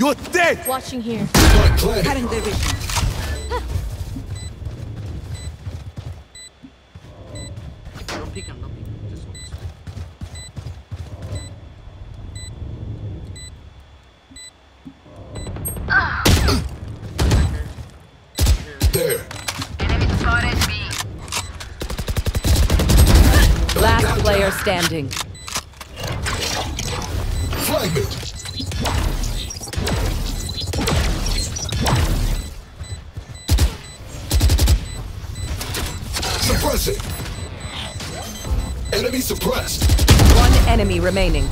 You're dead! Watching here. Spike planted. Cutting their vision. No peek him, no peek. Just focus. There. Last player standing. Fragment. Suppressing. Enemy suppressed. One enemy remaining.